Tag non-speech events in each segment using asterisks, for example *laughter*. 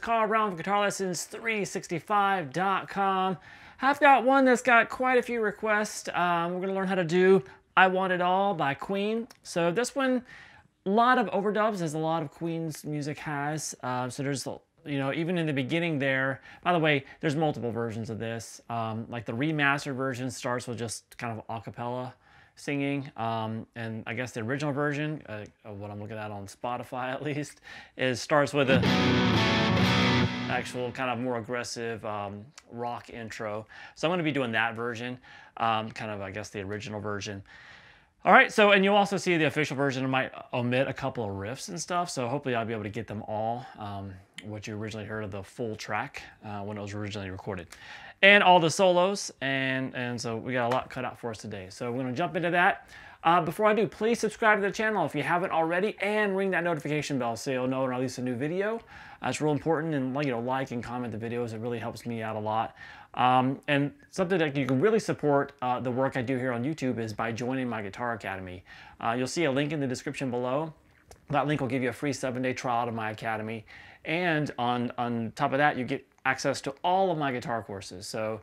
Carl Brown from GuitarLessons365.com. I've got one that's got quite a few requests. Um, we're going to learn how to do I Want It All by Queen. So this one, a lot of overdubs, as a lot of Queen's music has. Uh, so there's, you know, even in the beginning there, by the way, there's multiple versions of this. Um, like the remastered version starts with just kind of a cappella singing. Um, and I guess the original version, uh, what I'm looking at on Spotify *laughs* at least, is starts with a actual kind of more aggressive um, rock intro. So I'm going to be doing that version, um, kind of I guess the original version. All right, so and you'll also see the official version. Might omit a couple of riffs and stuff, so hopefully I'll be able to get them all, um, what you originally heard of the full track uh, when it was originally recorded and all the solos. And, and so we got a lot cut out for us today. So we're gonna jump into that. Uh, before I do, please subscribe to the channel if you haven't already and ring that notification bell so you'll know when I release a new video. It's real important and like you know, like and comment the videos. It really helps me out a lot. Um, and something that you can really support uh, the work I do here on YouTube is by joining my Guitar Academy. Uh, you'll see a link in the description below. That link will give you a free seven-day trial to my academy. And on, on top of that, you get access to all of my guitar courses. So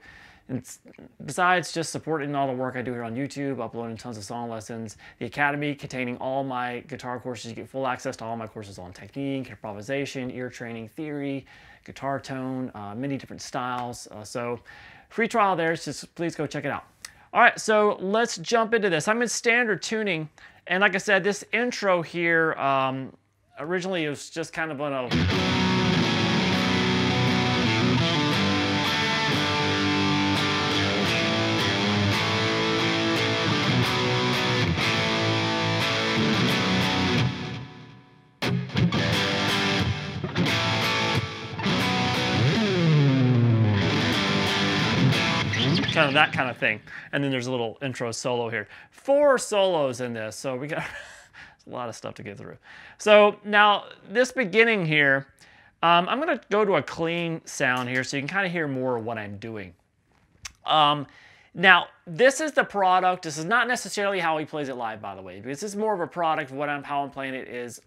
besides just supporting all the work I do here on YouTube, uploading tons of song lessons, the Academy containing all my guitar courses, you get full access to all my courses on technique, improvisation, ear training, theory, guitar tone, uh, many different styles. Uh, so free trial there, just please go check it out. All right, so let's jump into this. I'm in standard tuning, and like I said, this intro here, um, originally was just kind of on a kind of that kind of thing. And then there's a little intro solo here. Four solos in this, so we got *laughs* a lot of stuff to get through. So now this beginning here, um, I'm gonna go to a clean sound here so you can kind of hear more of what I'm doing. Um, now, this is the product. This is not necessarily how he plays it live, by the way, because this is more of a product. of What I'm, how I'm playing it is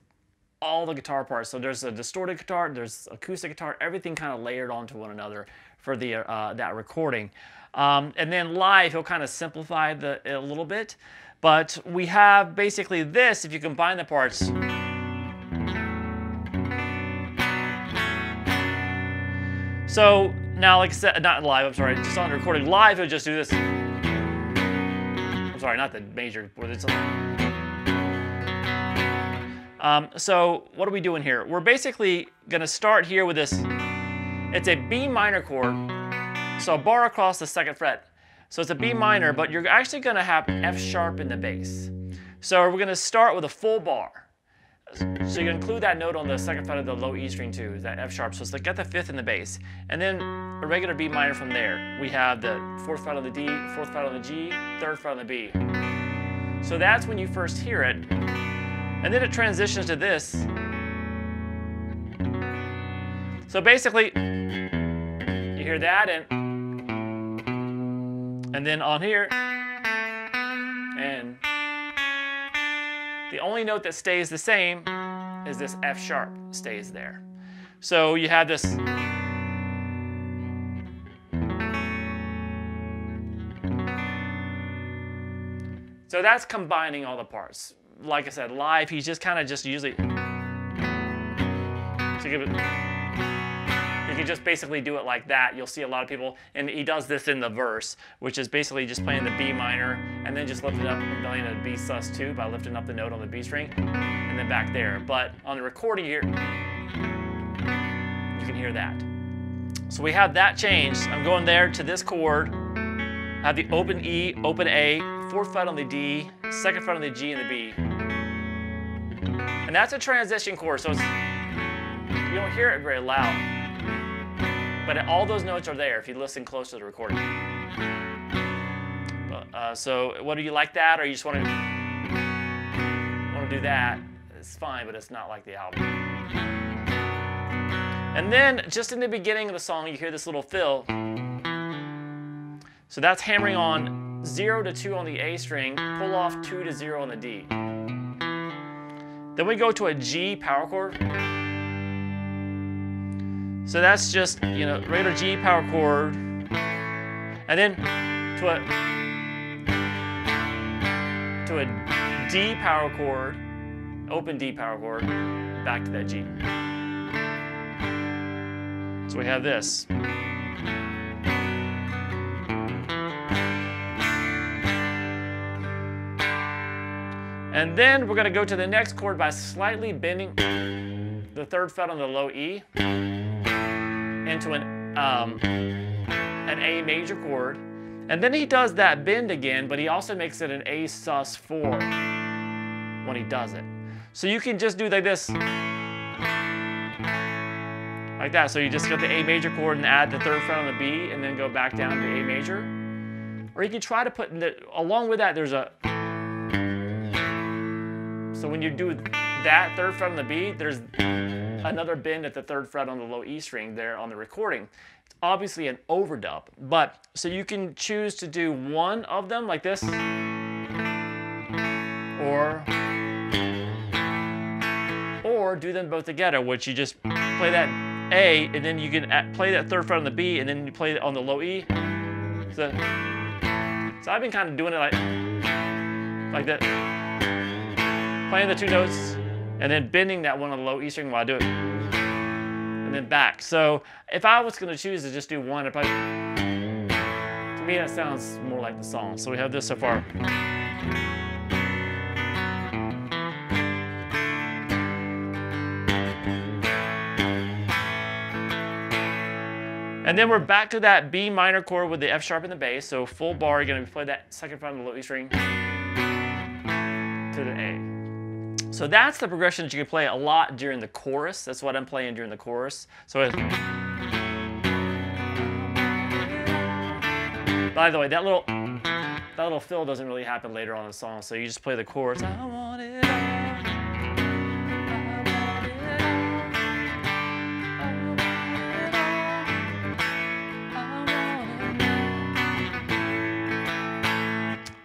all the guitar parts. So there's a distorted guitar, there's acoustic guitar, everything kind of layered onto one another for the uh, that recording. Um, and then live, he'll kind of simplify the, a little bit. But we have basically this, if you combine the parts. So now, like I said, not live, I'm sorry, just on recording live, he'll just do this. I'm sorry, not the major, um, so what are we doing here? We're basically gonna start here with this, it's a B minor chord, so a bar across the second fret. So it's a B minor, but you're actually gonna have F sharp in the bass. So we're gonna start with a full bar. So you include that note on the second fret of the low E string too, that F sharp. So it's like get the fifth in the bass. And then a regular B minor from there. We have the fourth fret on the D, fourth fret on the G, third fret on the B. So that's when you first hear it. And then it transitions to this. So basically, you hear that and and then on here, and the only note that stays the same is this F sharp stays there. So you have this So that's combining all the parts. Like I said, live, he's just kind of just usually give it you just basically do it like that. You'll see a lot of people, and he does this in the verse, which is basically just playing the B minor and then just lifting up and playing a B sus2 by lifting up the note on the B string and then back there. But on the recording here, you can hear that. So we have that changed. I'm going there to this chord. I have the open E, open A, fourth fret on the D, second fret on the G and the B. And that's a transition chord, so you don't hear it very loud. But all those notes are there if you listen close to the recording. Uh, so what do you like that or you just want to want to do that? It's fine, but it's not like the album. And then just in the beginning of the song, you hear this little fill. So that's hammering on 0 to 2 on the A string, pull off 2 to 0 on the D. Then we go to a G power chord. So that's just, you know, regular G power chord. And then to a, to a D power chord, open D power chord, back to that G. So we have this. And then we're gonna go to the next chord by slightly bending the third fret on the low E into an, um, an A major chord. And then he does that bend again, but he also makes it an A sus 4 when he does it. So you can just do like this, like that. So you just get the A major chord and add the third fret on the B and then go back down to A major. Or you can try to put, the, along with that, there's a, so when you do that third fret on the B, there's another bend at the third fret on the low E string there on the recording. It's obviously an overdub, but so you can choose to do one of them like this, or or do them both together, which you just play that A, and then you can play that third fret on the B, and then you play it on the low E. So, so I've been kind of doing it like like that playing the two notes, and then mm. bending that one on the low E string while I do it. And then back. So if I was gonna choose to just do one, if I, to me that sounds more like the song. So we have this so far. And then we're back to that B minor chord with the F sharp in the bass. So full bar, you're gonna play that second fret on the low E string to the A. So that's the progression that you can play a lot during the chorus. That's what I'm playing during the chorus. So it, by the way, that little that little fill doesn't really happen later on in the song. So you just play the chorus.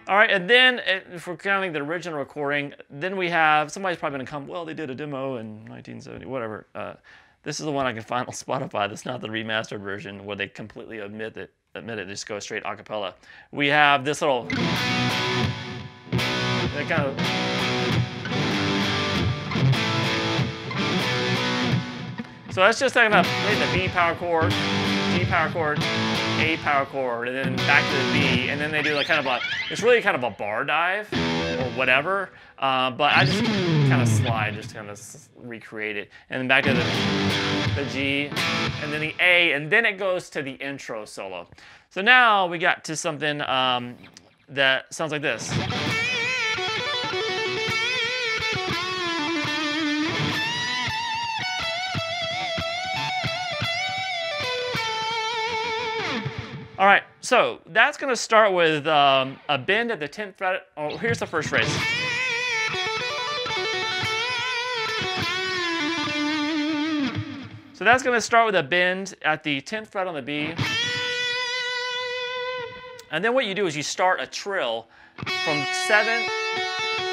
All. Right, and then if we're counting the original recording, then we have, somebody's probably gonna come, well, they did a demo in 1970, whatever. Uh, this is the one I can *laughs* find on Spotify. That's not the remastered version where they completely admit it, admit it, they just go straight a cappella. We have this little, that kind of, so that's just kind of play the B power chord, power chord, A power chord, and then back to the B, and then they do like kind of a, it's really kind of a bar dive or whatever, uh, but I just kind of slide, just kind of recreate it, and then back to the, the G, and then the A, and then it goes to the intro solo. So now we got to something um, that sounds like this. All right, so that's going to start with um, a bend at the 10th fret. Oh, here's the first phrase. So that's going to start with a bend at the 10th fret on the B. And then what you do is you start a trill from 7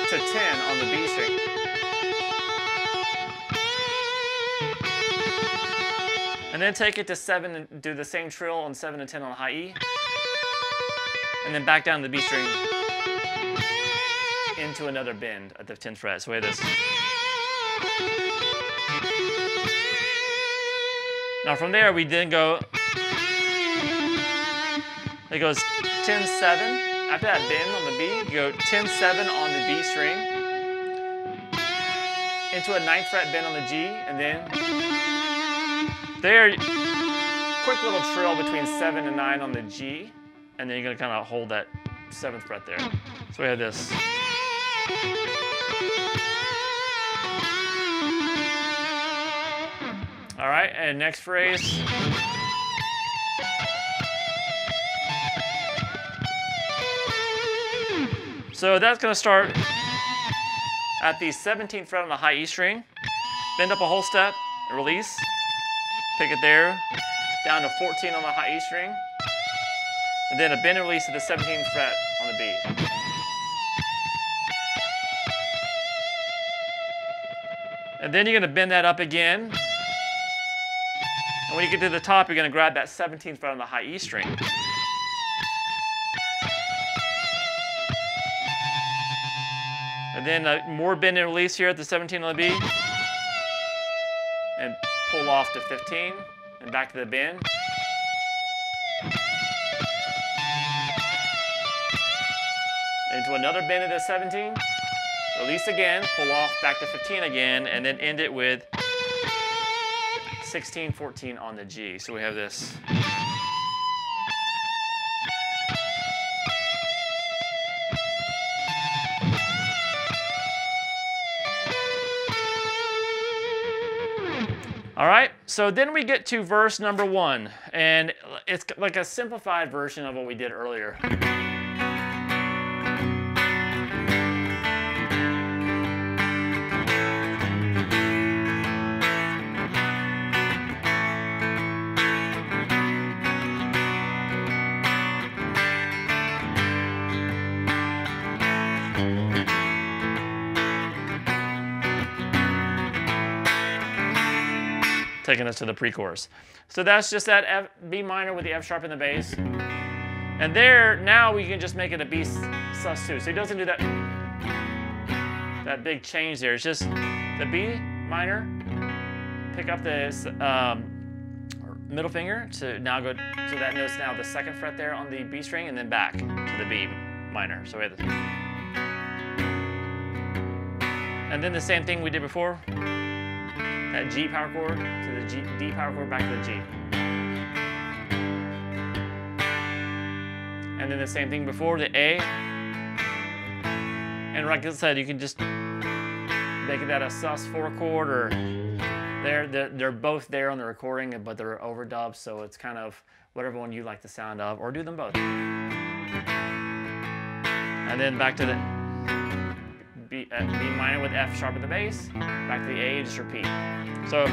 to 10 on the B string. And then take it to 7 and do the same trill on 7 and 10 on the high E. And then back down the B string into another bend at the 10th fret. So we have this. Now from there we then go, it goes 10 7. After that bend on the B, you go 10 7 on the B string, into a 9th fret bend on the G, and then there, quick little trill between seven and nine on the G, and then you're gonna kind of hold that seventh fret there. So we have this. All right, and next phrase. So that's gonna start at the 17th fret on the high E string, bend up a whole step, and release pick it there, down to 14 on the high E string, and then a bend and release to the 17th fret on the B. And then you're to bend that up again. And when you get to the top, you're to grab that 17th fret on the high E string. And then uh, more bend and release here at the 17 on the B. And pull off to 15 and back to the bend. Into another bend of the 17. Release again, pull off back to 15 again, and then end it with 16, 14 on the G. So we have this. All right, so then we get to verse number one, and it's like a simplified version of what we did earlier. Taking us to the pre-chorus. So that's just that F, B minor with the F sharp in the bass. And there, now we can just make it a B sus2. So he doesn't do that, that big change there. It's just the B minor, pick up the um, middle finger to now go, so that note's now the second fret there on the B string and then back to the B minor. So we have this. And then the same thing we did before that G power chord to the G, D power chord back to the G. And then the same thing before, the A. And like I said, you can just make that a sus4 chord or they're, they're, they're both there on the recording, but they're overdubbed, so it's kind of whatever one you like the sound of, or do them both. And then back to the B, uh, minor with F sharp at the bass, back to the A, just repeat. So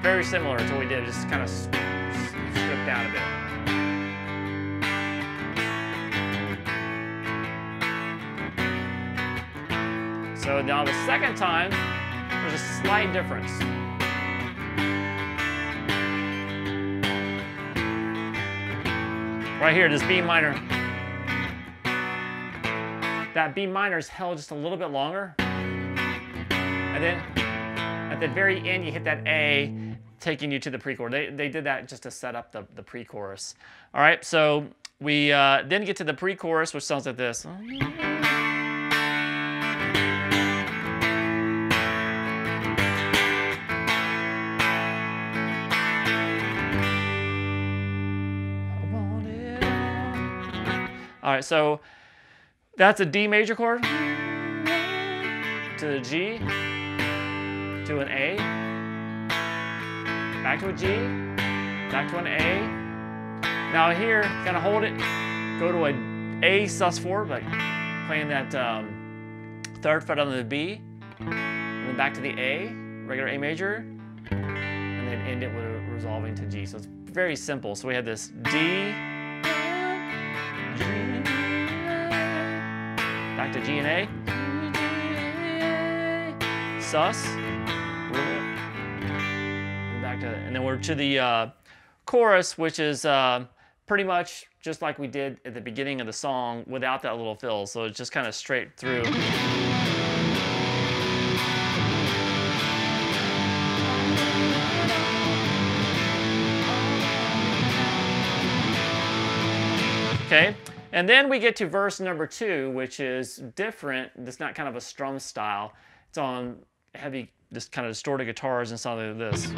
very similar to what we did, just kind of stripped down a bit. So now the second time, there's a slight difference. Right here, this B minor that B minor is held just a little bit longer. And then at the very end, you hit that A, taking you to the pre-chorus. They, they did that just to set up the, the pre-chorus. All right, so we uh, then get to the pre-chorus, which sounds like this. All right, so that's a D major chord to the G, to an A, back to a G, back to an A. Now here, of hold it, go to a A sus4, like playing that um, third fret on the B, and then back to the A, regular A major, and then end it with a resolving to G. So it's very simple. So we have this D, back to G and A, sus, and back to, and then we're to the uh, chorus, which is uh, pretty much just like we did at the beginning of the song without that little fill. So it's just kind of straight through. Okay, and then we get to verse number two, which is different. It's not kind of a strum style. It's on heavy, just kind of distorted guitars and something like this.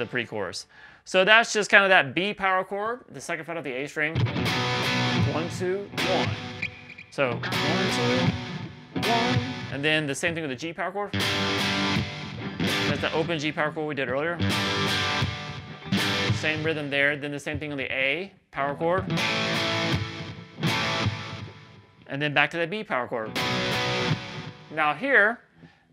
The pre-chorus. So that's just kind of that B power chord, the second fret of the A string. One, two, one. So one, two, one. And then the same thing with the G power chord. That's the open G power chord we did earlier. Same rhythm there. Then the same thing on the A power chord. and then back to the B power chord. Now here,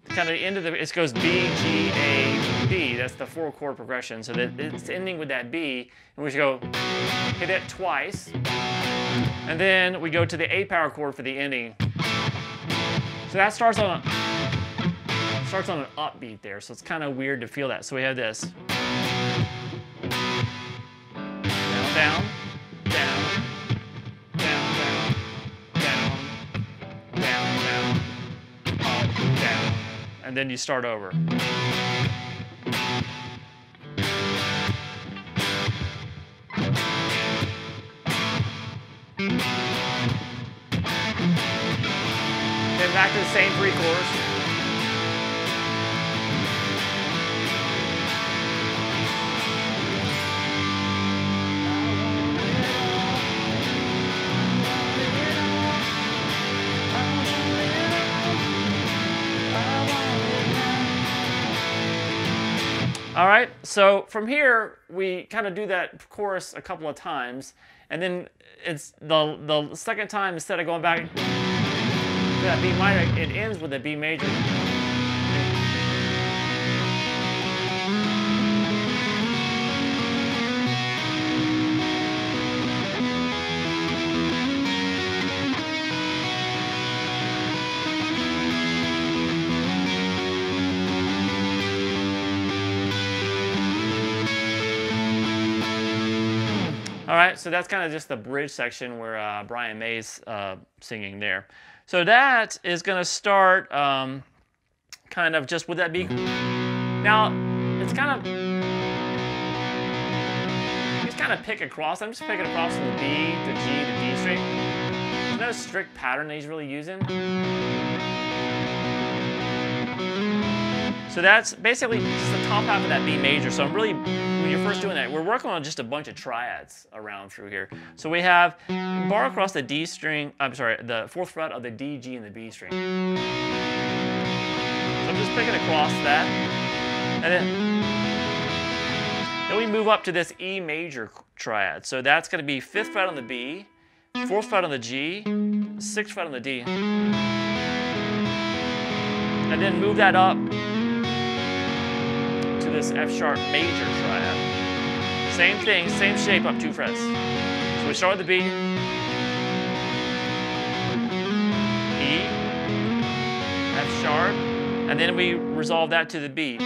kind of the end of the, it goes B, G, A, B. That's the four chord progression. So that it's ending with that B, and we should go hit it twice, and then we go to the A power chord for the ending. So that starts on a, starts on an upbeat there, so it's kind of weird to feel that. So we have this. Down, down, down, down, down, down, down, down, up, down, and then you start over. Back to the same three chords. All right, so from here, we kind of do that chorus a couple of times, and then it's the, the second time, instead of going back that B minor, it ends with a B major. All right, so that's kind of just the bridge section where uh, Brian May's uh, singing there. So that is going to start um, kind of just with that B. Now, it's kind of, he's kind of pick across. I'm just picking across from the B, the G, the D string. There's no strict pattern that he's really using. So that's basically just top half of that B major. So I'm really, when you're first doing that, we're working on just a bunch of triads around through here. So we have bar across the D string, I'm sorry, the fourth fret of the D, G, and the B string. So I'm just picking across that. And then, then we move up to this E major triad. So that's going to be fifth fret on the B, fourth fret on the G, sixth fret on the D. And then move that up this F sharp major triad. Same thing, same shape up two frets. So we start with the B, E, F sharp, and then we resolve that to the B.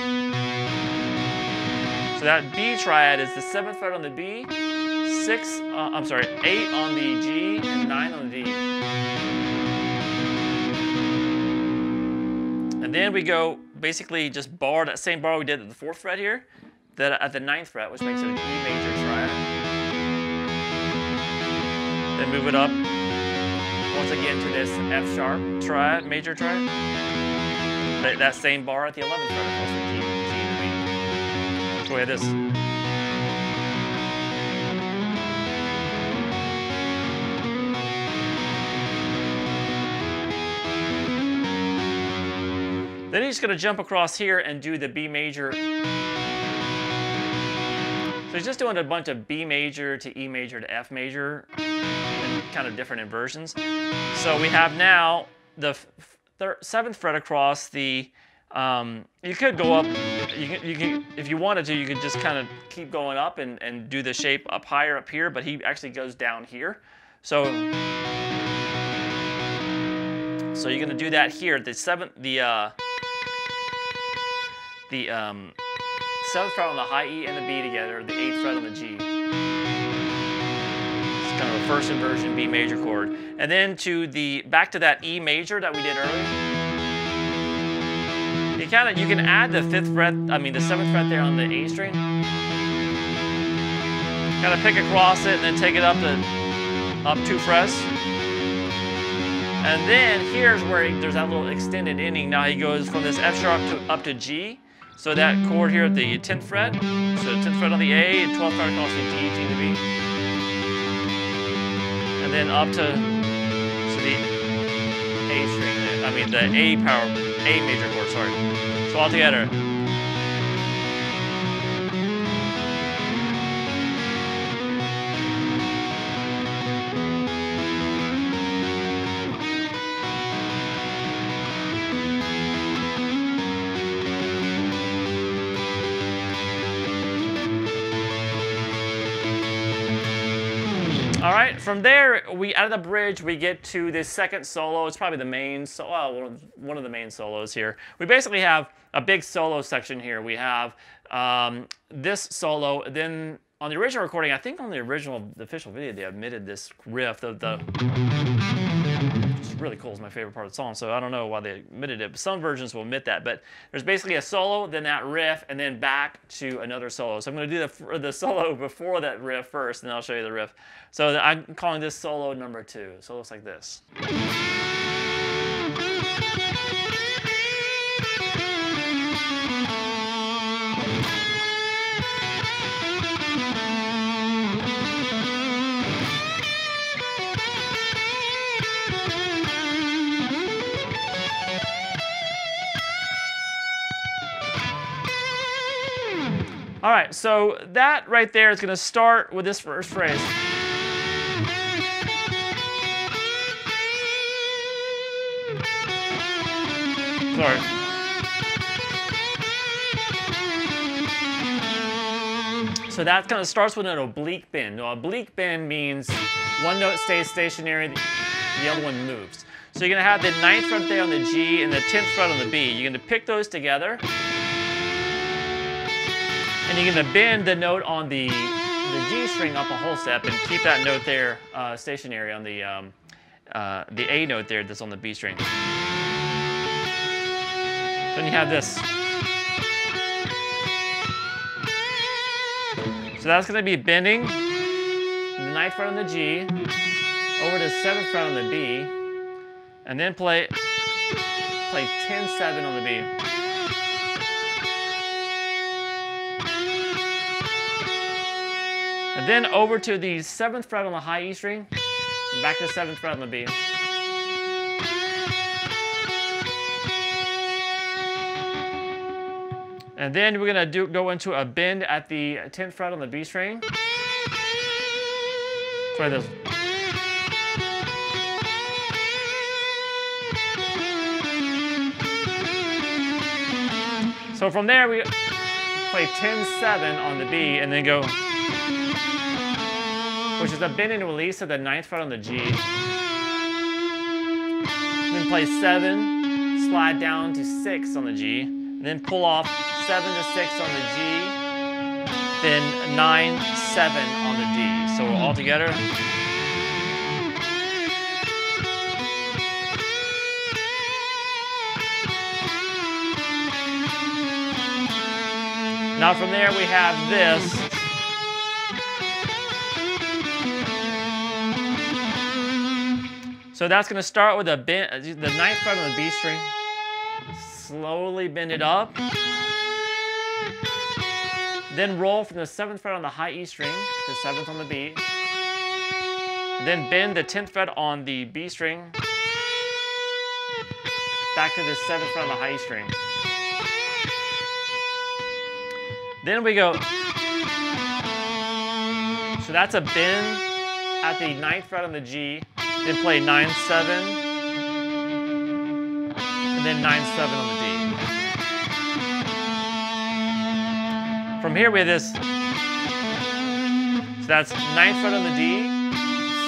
So that B triad is the seventh fret on the B, six, uh, I'm sorry, eight on the G, and nine on the D. And then we go basically just bar, that same bar we did at the fourth fret here, that at the ninth fret, which makes it an E major triad. Then move it up once again to this F sharp triad, major triad. That, that same bar at the 11th fret So we have this. Then he's going to jump across here and do the B major. So he's just doing a bunch of B major to E major to F major, kind of different inversions. So we have now the seventh fret across the. Um, you could go up. You can, you can, if you wanted to, you could just kind of keep going up and, and do the shape up higher up here. But he actually goes down here. So. So you're gonna do that here. The seventh, the uh, the um, seventh fret on the high E and the B together, the eighth fret on the G. It's kind of a first inversion B major chord. And then to the, back to that E major that we did earlier. You kind of, you can add the fifth fret, I mean the seventh fret there on the A string. Kind of pick across it and then take it up to, up two frets. And then here's where he, there's that little extended ending. Now he goes from this F sharp to, up to G. So that chord here at the 10th fret, so 10th fret on the A, and 12th fret across the D, G to B. And then up to, to the A string, I mean the A power, A major chord, sorry. So all together. All right, from there, we out of the bridge, we get to the second solo. It's probably the main, so well, one of, the main solos here. We basically have a big solo section here. We have um, this solo, then on the original recording, I think on the original the official video, they omitted this riff, the, the really cool. It's my favorite part of the song, so I don't know why they omitted it. But some versions will omit that. But there's basically a solo, then that riff, and then back to another solo. So I'm going to do the, the solo *laughs* before that riff first, and I'll show you the riff. So I'm calling this solo number two. So it looks like this. All right, so that right there is going to start with this first phrase. Sorry. So that kind of starts with an oblique bend. Now, oblique bend means one note stays stationary, the other one moves. So you're going to have the ninth fret there on the G and the 10th fret on the B. You're to pick those together. And you're gonna bend the note on the, the G string up a whole step and keep that note there uh, stationary on the, um, uh, the A note there that's on the B string. Then you have this. So that's gonna be bending the ninth fret on the G over to seventh fret on the B, and then play play 10-7 on the B. And then over to the 7th fret on the high E string, back to 7th fret on the B. And then we're gonna do, go into a bend at the 10th fret on the B string. Try this. So from there we play 10-7 on the B and then go which is a bend and release of the ninth fret on the G. Then play seven, slide down to six on the G, then pull off seven to six on the G, then nine, seven on the D. So we're all together. Now from there we have this. So that's going to start with a bend, uh, the ninth fret on the B string. Slowly bend it up. Then roll from the seventh fret on the high E string to seventh on the B. Then bend the 10th fret on the B string back to the seventh fret on the high E string. Then we go, so that's a bend at the ninth fret on the G, then play 9 7, and then 9 7 on the D. From here, we have this. So that's 9th fret on the D,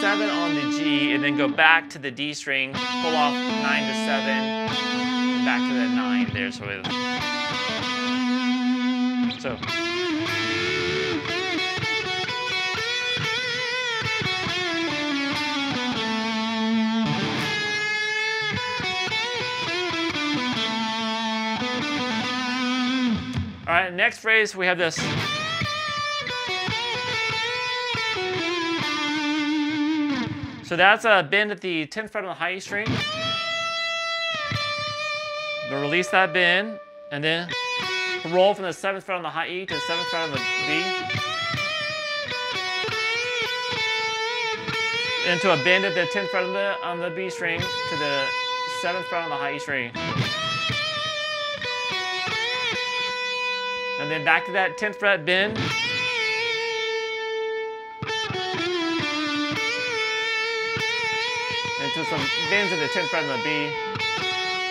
7 on the G, and then go back to the D string, pull off 9 to 7, and back to the 9 there. So, so All right, next phrase, we have this. So that's a bend at the 10th fret on the high E string. Then release that bend, and then roll from the 7th fret on the high E to the 7th fret on the B. Into a bend at the 10th fret on the, on the B string to the 7th fret on the high E string. and then back to that 10th fret bend. Into some bends in the 10th fret on the B.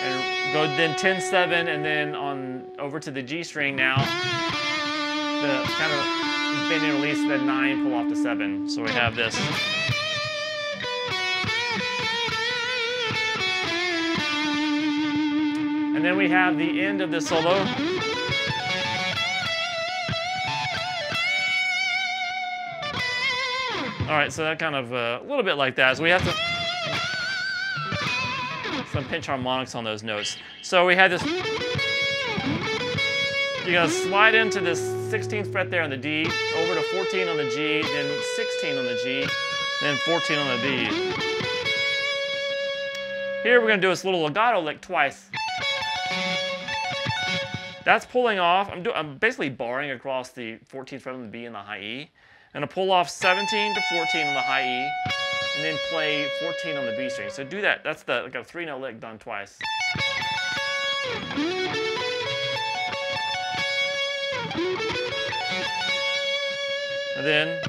And go then 10, 7, and then on over to the G string now. The kind of bend and release the 9, pull off to 7. So we have this. And then we have the end of the solo. All right, so that kind of uh, a little bit like that. So we have to some pinch harmonics on those notes. So we had this. You're gonna slide into this 16th fret there on the D, over to 14 on the G, then 16 on the G, then 14 on the D. Here we're gonna do this little legato lick twice. That's pulling off. I'm, do, I'm basically barring across the 14th fret on the B and the high E. I'm gonna pull off 17 to 14 on the high E, and then play 14 on the B string. So do that. That's the like a three note lick done twice. And then,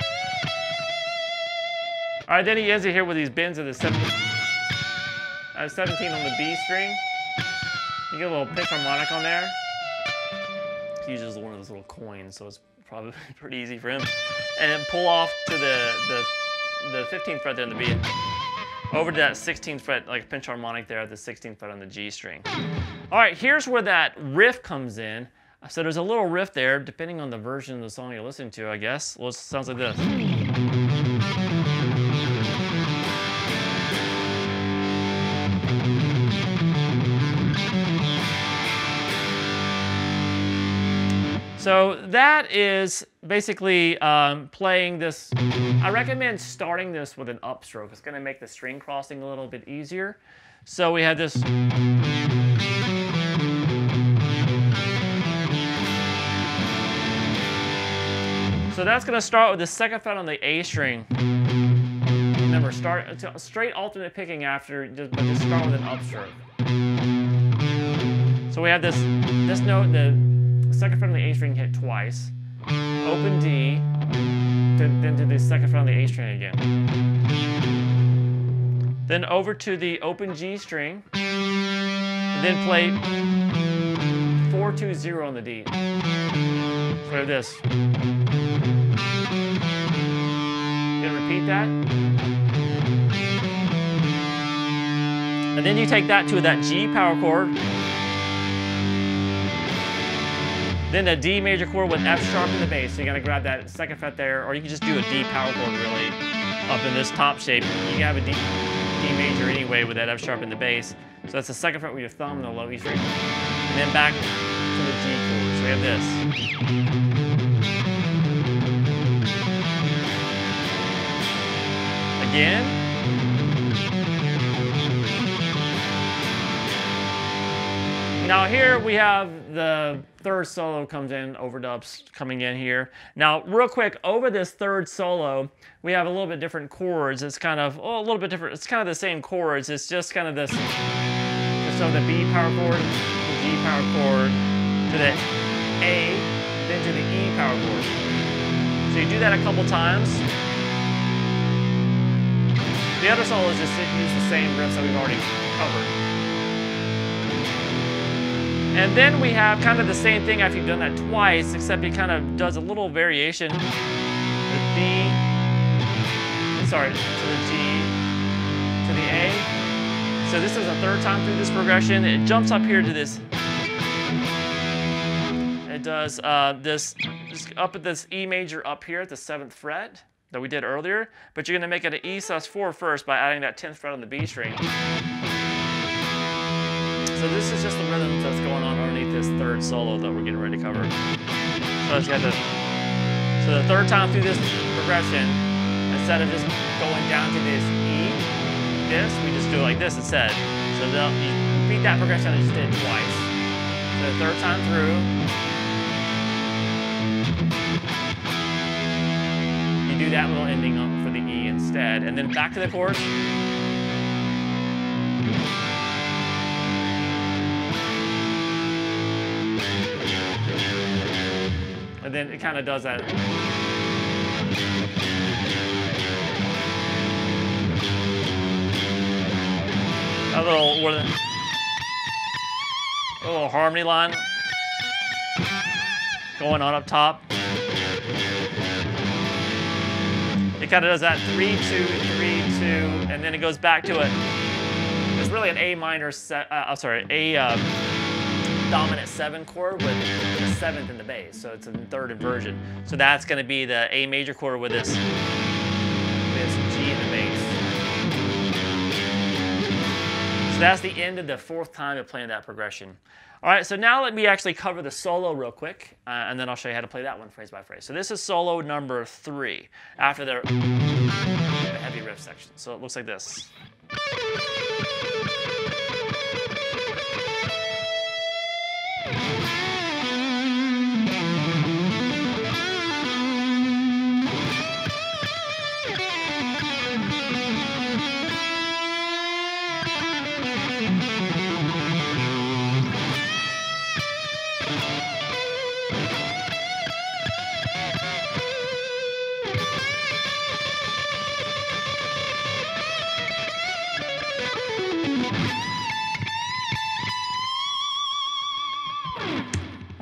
all right, then he ends it here with these bends of the 17, uh, 17 on the B string. You get a little pinch harmonic on there. He uses one of those little coins, so it's probably *laughs* pretty easy for him. And then pull off to the, the, the 15th fret there on the B. Over to that 16th fret, like pinch harmonic there at the 16th fret on the G string. All right, here's where that riff comes in. So there's a little riff there, depending on the version of the song you're listening to, I guess. Well, it sounds like this. So that is basically um, playing this. I recommend starting this with an upstroke. It's going to make the string crossing a little bit easier. So we have this. So that's going to start with the second fret on the A string. Remember, start straight alternate picking after, just, but just start with an upstroke. So we have this this note, the second fret on the A string hit twice, open D, then to the second fret on the A string again. Then over to the open G string, and then play 4-2-0 on the D. So this. Gonna repeat that. And then you take that to that G power chord. Then a D major chord with F sharp in the bass. So you gotta grab that second fret there, or you can just do a D power chord really up in this top shape. You can have a D, D major anyway with that F sharp in the bass. So that's the second fret with your thumb and the low E string. And then back to the G chord. So we have this. Again. Now here we have the third solo comes in, overdubs coming in here. Now, real quick, over this third solo, we have a little bit different chords. It's kind of, oh, a little bit different. It's kind of the same chords. It's just kind of this, so the B power chord, the G power chord, to the A, then to the E power chord. So you do that a couple times. The other solos just use the same riffs that we've already covered. And then we have kind of the same thing after you've done that twice, except it kind of does a little variation. The B, sorry, to the G, to the A. So this is a third time through this progression. It jumps up here to this. It does uh, this, up at this E major up here at the seventh fret that we did earlier, but you're gonna make it an E sus4 first by adding that 10th fret on the B string. So this is just the rhythm that's going on underneath this third solo that we're getting ready to cover. So it's got the, so the third time through this progression, instead of just going down to this E, this, we just do it like this instead. So you repeat that progression I just did twice. So the third time through, you do that little ending for the E instead, and then back to the chorus. And then it kind of does that. A little, a little harmony line going on up top. It kind of does that three, two, three, two, and then it goes back to it. It's really an A minor set. Uh, sorry, A. Uh, dominant seven chord with the seventh in the bass. So it's a third inversion. So that's going to be the A major chord with this, this G in the bass. So that's the end of the fourth time of playing that progression. All right, so now let me actually cover the solo real quick, uh, and then I'll show you how to play that one phrase by phrase. So this is solo number three after the heavy riff section. So it looks like this.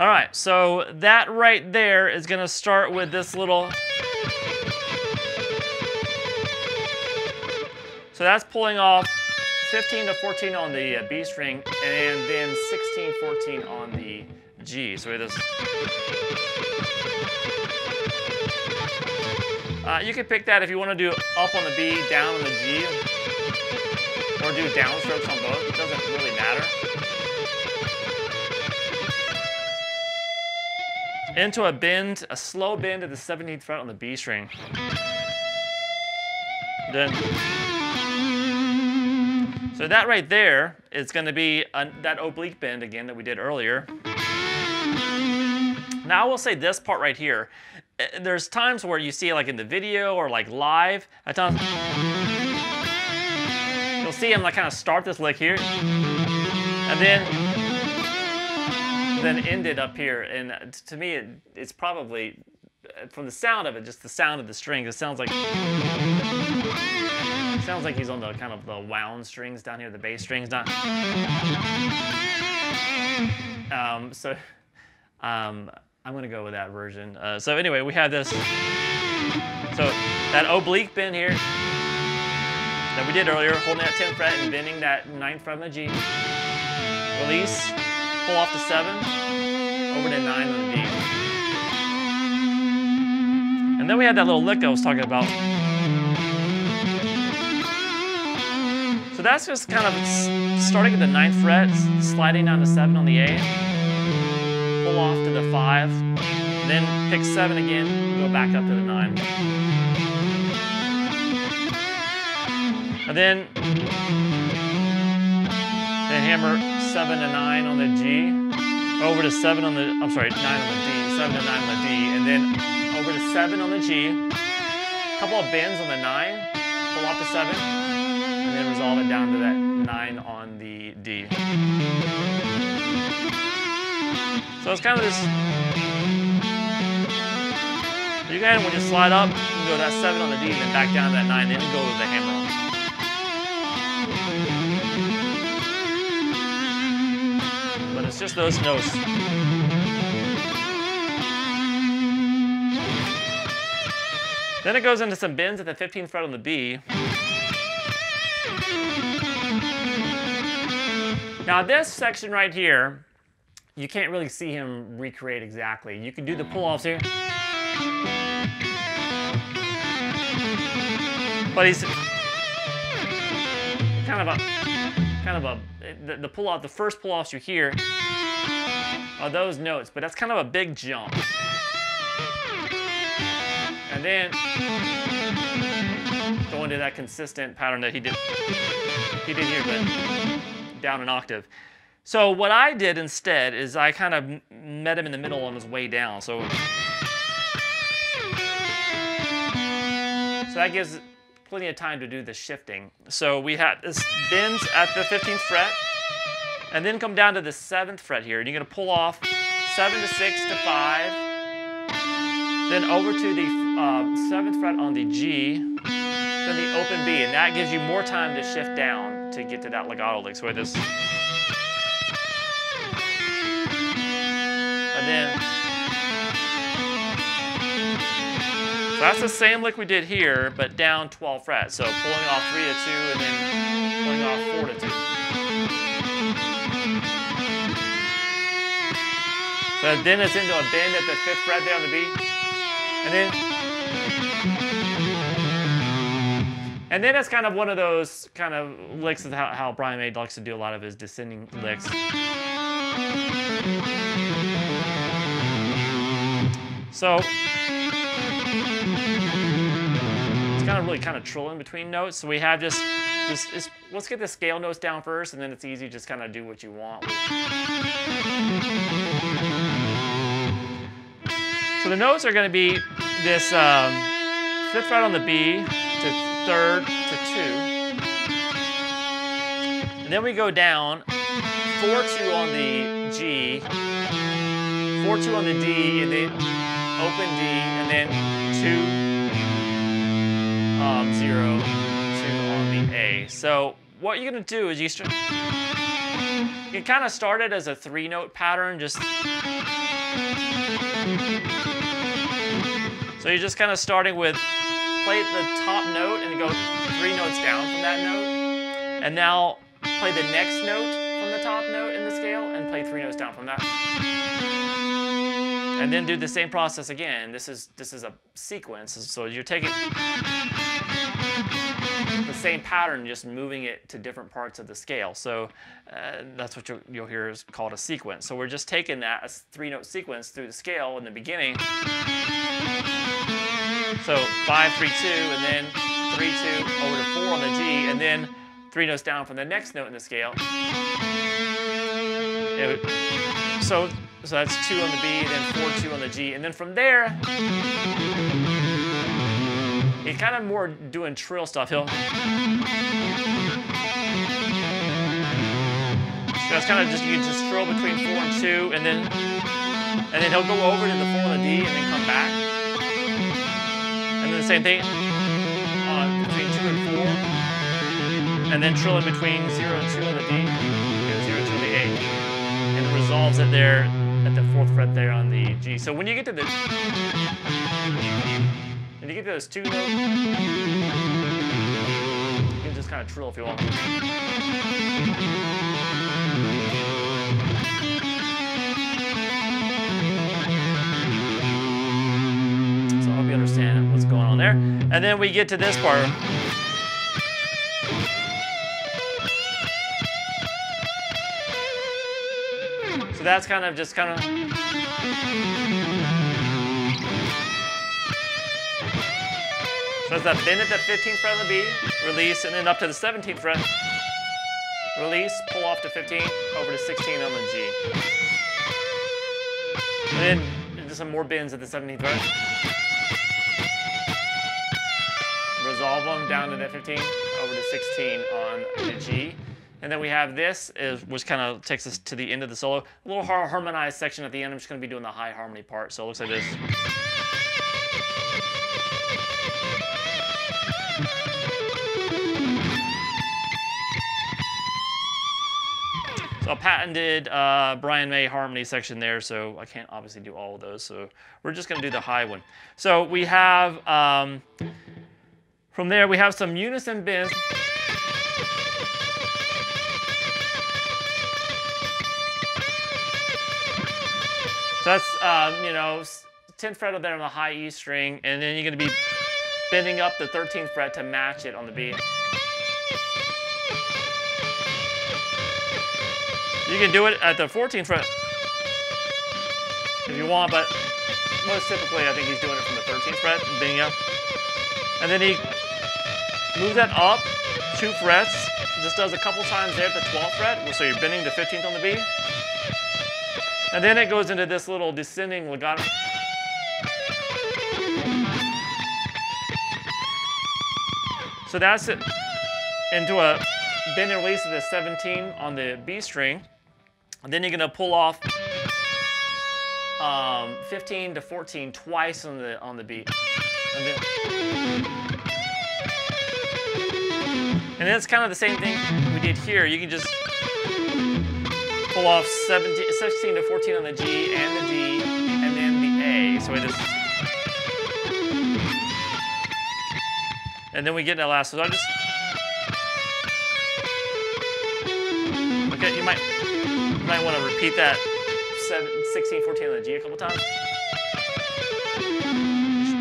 All right, so that right there is gonna start with this little. So that's pulling off 15 to 14 on the uh, B string, and then 16, 14 on the G. So this. Uh, you can pick that if you want to do up on the B, down on the G, or do downstrokes on both. It doesn't really matter. Into a bend, a slow bend at the 17th fret on the B string. Then, so that right there is going to be that oblique bend again that we did earlier. Now I will say this part right here. Eh, there's times where you see like in the video or like live. At times, you'll see him like kind of start this lick here, and then then ended up here. And to me, it, it's probably, from the sound of it, just the sound of the strings, it sounds like, it sounds like he's on the kind of the wound strings down here, the bass strings, not. Um, so um, I'm gonna go with that version. Uh, so anyway, we have this, so that oblique bend here that we did earlier, holding that 10th fret and bending that 9th fret on the G. Release, pull off the seven, over to nine on the D. And then we had that little lick I was talking about. So that's just kind of starting at the ninth fret, sliding down to seven on the A, pull off to the five, then pick seven again, go back up to the nine. And then, then hammer seven to nine on the G, over to seven on the, I'm sorry, nine on the D, seven to nine on the D, and then over to seven on the G, a couple of bends on the nine, pull off the seven, and then resolve it down to that nine on the D. So it's kind of this, you can when you slide up, you go that seven on the D, and then back down to that nine, and then you go with the hammer just those notes. Then it goes into some bends at the 15th fret on the B. Now this section right here, you can't really see him recreate exactly. You can do the pull-offs here. But he's kind of a, kind of a, the, the pull-off, the first pull-offs you hear are those notes, but that's kind of a big jump. And then going to that consistent pattern that he did, he did here, but down an octave. So what I did instead is I kind of met him in the middle on his way down. So, so that gives plenty of time to do the shifting. So we had this bends at the 15th fret, and then come down to the 7th fret here, and you're going to pull off 7 to 6 to 5, then over to the uh, 7th fret on the G, then the open B, and that gives you more time to shift down to get to that legato lick. So this, and then, that's the same lick we did here, but down 12 frets. So pulling off 3 to 2, and then pulling off 4 to 2. So then it's into a bend at the fifth fret there on the B. And then And then it's kind of one of those kind of licks of how, how Brian May likes to do a lot of his descending licks. So it's kind of really kind of trilling between notes. So we have just, just, let's get the scale notes down first, and then it's easy to just kind of do what you want. So the notes are going to be this um, fifth fret on the B to third to two. And then we go down, four two on the G, four two on the D, and then open D, and then two um, zero two on the A. So what you're gonna do is you start. You kind of started as a three note pattern, just so you're just kind of starting with play the top note and go three notes down from that note. And now play the next note from the top note in the scale and play three notes down from that. And then do the same process again. This is this is a sequence. So you're taking same pattern, just moving it to different parts of the scale. So uh, that's what you'll, you'll hear is called a sequence. So we're just taking that three-note sequence through the scale in the beginning. So five, three, two, and then three, two, over to four on the G, and then three notes down from the next note in the scale. So, so that's two on the B, then four, two on the G, and then from there, he's kind of more doing trill stuff. He'll. So that's kind of just you just trill between four and two, and then and then he'll go over to the four on the D, and then come back And then the same thing on between 2 and 4. And then trill in between 0 and 2 on the D, and 0 and 2 on the A. And it resolves it there at the 4th fret there on the G. So when you get to the... When you get those two notes, you can just kind of trill if you want. So I hope you understand what's going on there. And then we get to this part. So that's kind of just kind of. So it's that bend at the 15th fret on the B, release, and then up to the 17th fret. Release, pull off to 15, over to 16 on the G. And then just some more bends at the 17th fret. resolve them down to the 15, over to 16 on the G. And then we have this, is, which kind of takes us to the end of the solo. A little harmonized section at the end. I'm just going to be doing the high harmony part. So it looks like this. So a patented uh, Brian May harmony section there, so I can't obviously do all of those. So we're just to do the high one. So we have um, from there, we have some unison bends. So that's, um, you know, 10th fret there on the high E string, and then you're to be bending up the 13th fret to match it on the B. You can do it at the 14th fret if you want, but most typically I think he's doing it from the 13th fret, up. And then he Move that up two frets. Just does a couple times there at the 12th fret. So you're bending the 15th on the B. And then it goes into this little descending legato. So that's it into a bend and release of the 17 on the B string. And then you're gonna pull off um, 15 to 14 twice on the on the B. And then, and it's kind of the same thing we did here. You can just pull off 17, 16 to 14 on the G and the D and then the A. So we just and then we get that last. So I just repeat that 16, 14 on the G a couple times.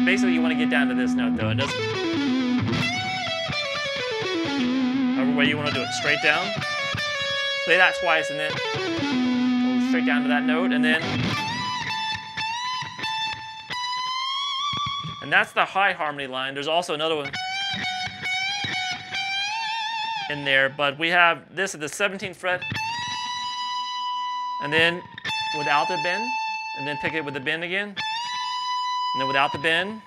Basically, you want to get down to this note though. It doesn't. However way you want to do it, straight down. Play that twice and then straight down to that note and then. And that's the high harmony line. There's also another one in there, but we have this at the 17th fret, and then without the bend, and then pick it with the bend again, and then without the bend,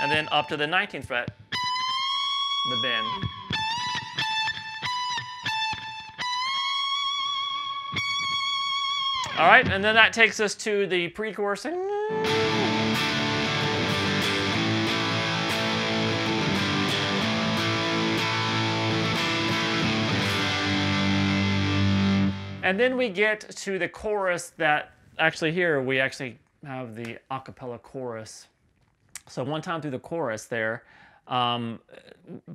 and then up to the 19th fret, the bend. All right, and then that takes us to the pre-chorus. And then we get to the chorus that actually here we actually have the a cappella chorus. So one time through the chorus there, um,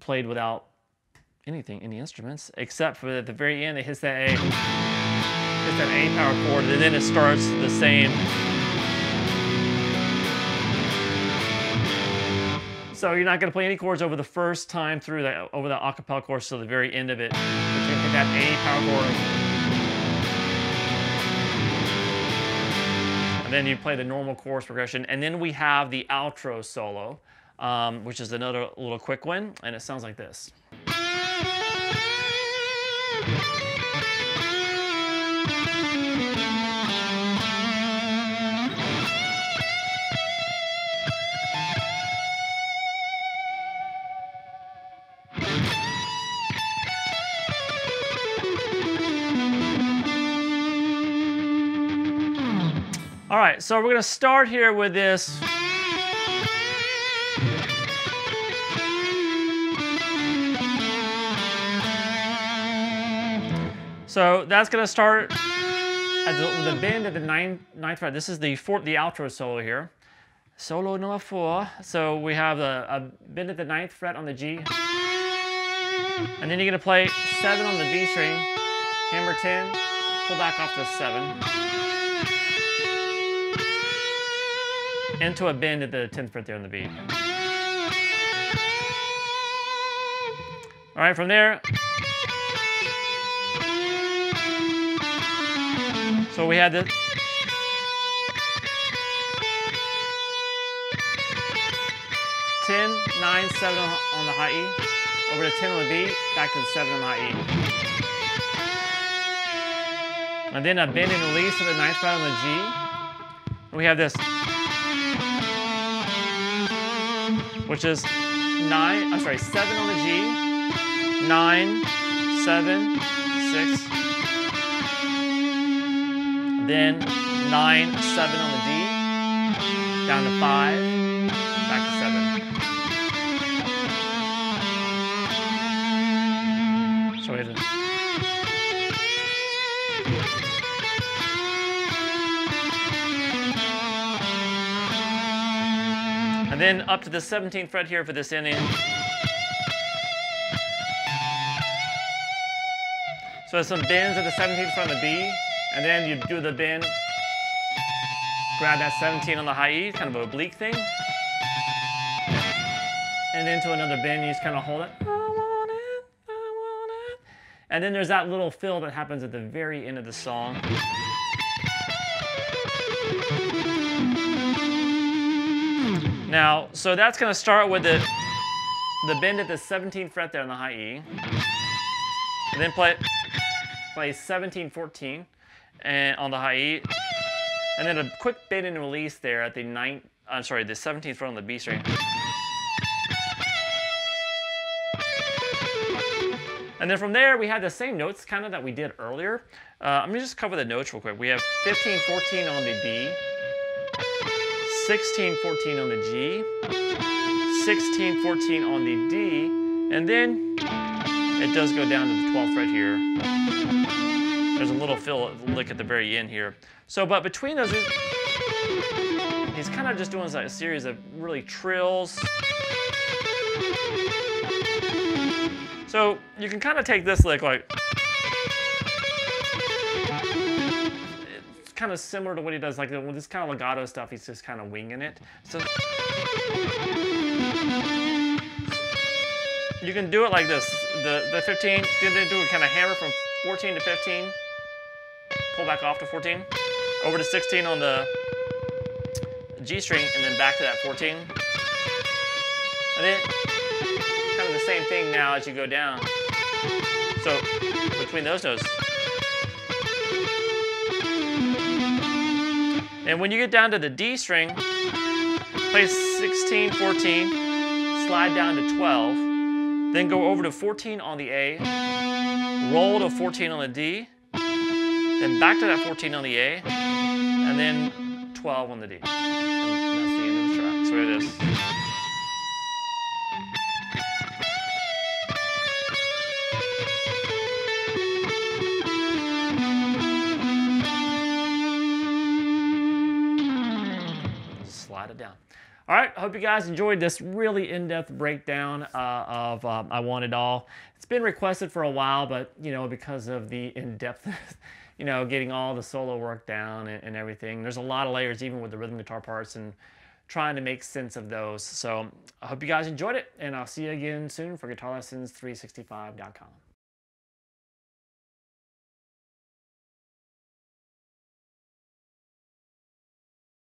played without anything, any instruments, except for at the very end it hits that A, hits that A power chord, and then it starts the same. So you're not going to play any chords over the first time through the over the a cappella chorus to the very end of it. But you hit that A power chord. Then you play the normal chorus progression. And then we have the outro solo, um, which is another little quick one. And it sounds like this. Right, so we're gonna start here with this. So that's gonna start at the, the bend at the ninth, ninth fret. This is the fourth, the outro solo here. Solo number four. So we have the a bend at the ninth fret on the G. And then you're gonna play seven on the B string, hammer 10, pull back off the seven. Into a bend at the 10th fret there on the B. All right, from there. So we had this. Ten, nine, seven on the high E, over to ten on the B, back to the seven on the high E. And then a bend and release to the ninth fret on the G. We have this which is nine, I'm sorry, seven on the G, nine, seven, six, then nine, seven on the D, down to five, And then up to the 17th fret here for this ending. So there's some bends at the 17th fret on the B, and then you do the bend, grab that 17 on the high E, kind of an oblique thing. And then to another bend, you just kind of hold it. And then there's that little fill that happens at the very end of the song. Now, so that's to start with the, the bend at the 17th fret there on the high E. And then play, play 17, 14 and on the high E. And then a quick bend and release there at the 9th, I'm sorry, the 17th fret on the B string. And then from there, we had the same notes kind of that we did earlier. Uh, I'm gonna just cover the notes real quick. We have 15, 14 on the B, 16, 14 on the G, 16, 14 on the D, and then it does go down to the 12th fret here. There's a little fill lick at the very end here. So, but between those, he's kind of just doing a series of really trills. So you can kind of take this lick like, kind of similar to what he does, like with this kind of legato stuff, he's just kind of winging it. So you can do it like this. The the 15, then do a kind of hammer from 14 to 15, pull back off to 14, over to 16 on the G string, and then back to that 14. And then kind of the same thing now as you go down. So between those notes. And when you get down to the D string, play 16, 14, slide down to 12, then go over to 14 on the A, roll to 14 on the D, then back to that 14 on the A, and then 12 on the D. And that's the end of the track. So it is. All right, I hope you guys enjoyed this really in-depth breakdown uh, of um, I Want It All. It's been requested for a while, but you know, because of the in-depth, *laughs* you know, getting all the solo work down and, and, everything, there's a lot of layers even with the rhythm guitar parts and trying to make sense of those. So I hope you guys enjoyed it, and I'll see you again soon for GuitarLessons365.com.